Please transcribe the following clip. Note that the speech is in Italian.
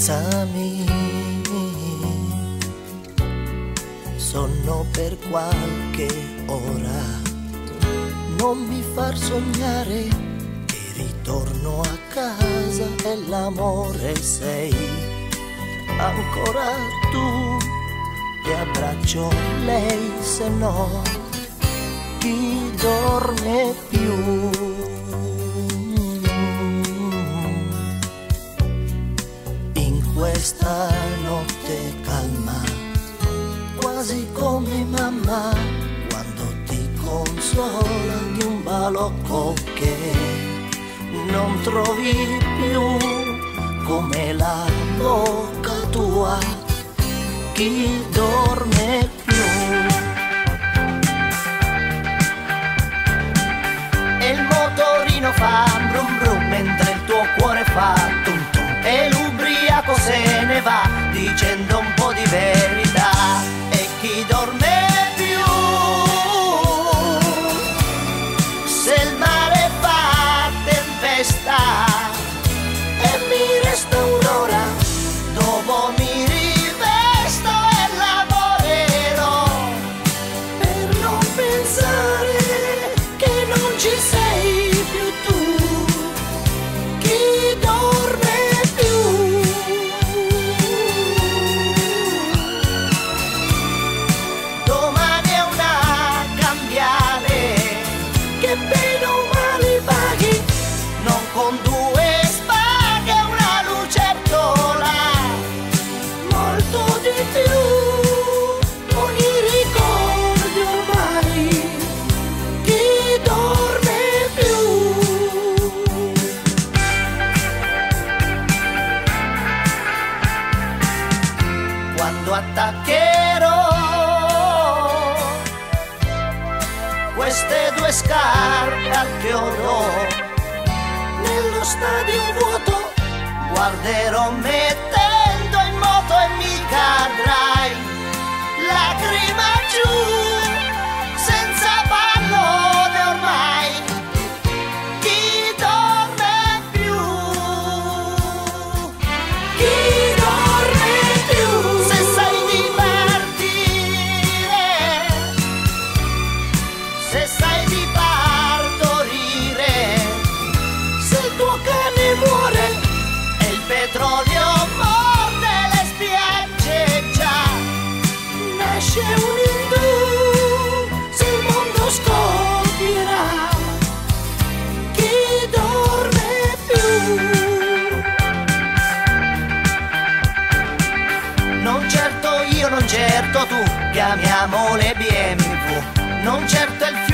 Spezzami, sonno per qualche ora, non mi far sognare che ritorno a casa e l'amore sei ancora tu, ti abbraccio lei se no chi dorme più. Questa notte calma, quasi come mamma quando ti consola di un balocco che non trovi più come la bocca tua, chi dorme se ne va dicendo quando attaccherò. Queste due scarpe al chiodo nello stadio vuoto guarderò mettendo in moto e mi cadrai certo tu, chiamiamo le BMW. Non certo il fiume